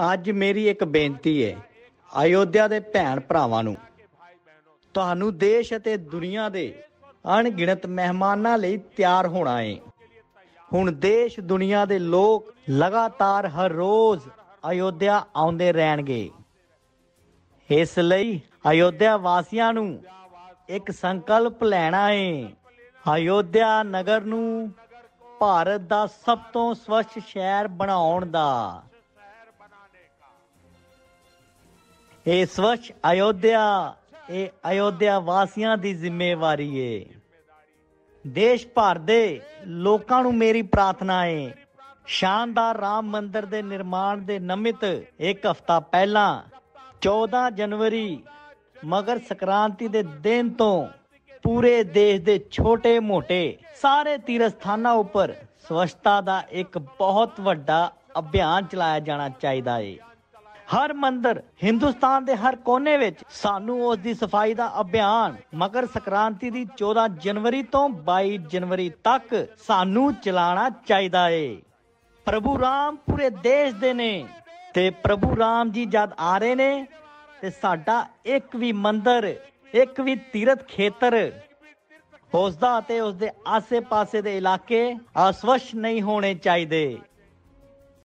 ਅੱਜ ਮੇਰੀ ਇੱਕ ਬੇਨਤੀ ਹੈ ਅਯੋਧਿਆ ਦੇ ਭੈਣ ਭਰਾਵਾਂ ਨੂੰ। ਤੁਹਾਨੂੰ ਦੇਸ਼ ਅਤੇ ਦੁਨੀਆ ਦੇ ਅਣਗਿਣਤ ਮਹਿਮਾਨਾਂ ਲਈ ਤਿਆਰ ਹੋਣਾ ਹੈ ਹੁਣ ਦੇਸ਼, ਦੁਨੀਆ ਦੇ ਲੋਕ ਲਗਾਤਾਰ ਹਰ ਰੋਜ਼ ਅਯੋਧਿਆ ਆਉਂਦੇ ਰਹਿਣਗੇ। ਇਸ ਲਈ ਅਯੋਧਿਆ ਵਾਸੀਆਂ ਨੂੰ ਇੱਕ ਸੰਕਲਪ ਲੈਣਾ ਹੈ ਅਯੋਧਿਆ ਨਗਰ ਨੂੰ ਭਾਰਤ ਦਾ ਸਭ ਤੋਂ ਸਵੱਛ ਸ਼ਹਿਰ ਬਣਾਉਣ ਦਾ। ਇਹ ਸਵੱਛ ਅਯੋਧਿਆ, ਇਹ ਅਯੋਧਿਆ ਵਾਸੀਆਂ ਦੀ ਜ਼ਿੰਮੇਵਾਰੀ ਹੈ ਦੇਸ਼ ਭਰ ਦੇ ਲੋਕਾਂ ਨੂੰ ਮੇਰੀ ਪ੍ਰਾਰਥਨਾ ਏ, ਸ਼ਾਨਦਾਰ ਰਾਮ ਮੰਦਿਰ ਦੇ ਨਿਰਮਾਣ ਦੇ ਨਮਿਤ ਇੱਕ ਹਫ਼ਤਾ ਪਹਿਲਾਂ 14 ਜਨਵਰੀ, ਮਗਰ ਸੰਕ੍ਰਾਂਤੀ ਦੇ ਦਿਨ ਤੋਂ ਪੂਰੇ ਦੇਸ਼ ਦੇ ਛੋਟੇ-ਮੋਟੇ ਸਾਰੇ ਤੀਰਥ ਸਥਾਨਾਂ ਉੱਪਰ ਸਵੱਛਤਾ ਦਾ ਇੱਕ ਬਹੁਤ ਵੱਡਾ ਅਭਿਆਨ ਚਲਾਇਆ ਜਾਣਾ ਚਾਹੀਦਾ ਏ। ਹਰ ਮੰਦਰ ਹਿੰਦੁਸਤਾਨ ਦੇ ਹਰ ਕੋਨੇ ਵਿੱਚ ਸਾਨੂੰ ਉਸ ਦੀ ਸਫ਼ਾਈ ਦਾ ਅਭਿਆਨ ਮਕਰ ਸੰਕ੍ਰਾਂਤੀ ਦੀ 14 ਜਨਵਰੀ ਤੋਂ 22 ਜਨਵਰੀ ਤੱਕ ਸਾਨੂੰ ਚਲਾਉਣਾ ਚਾਹੀਦਾ ਏ। ਪ੍ਰਭੂ ਰਾਮ ਪੂਰੇ ਦੇਸ਼ ਦੇ ਨੇ ਤੇ ਪ੍ਰਭੂ ਰਾਮ ਜੀ ਜਦ ਆ ਰਹੇ ਨੇ ਤੇ ਸਾਡਾ ਇੱਕ ਵੀ ਮੰਦਰ, ਇੱਕ ਵੀ ਤੀਰਥ ਖੇਤਰ ਉਸ ਦਾ ਤੇ ਉਸ ਦੇ ਆਸੇ-ਪਾਸੇ ਦੇ ਇਲਾਕੇ ਅਸਵੱਛ ਨਹੀਂ ਹੋਣੇ ਚਾਹੀਦੇ।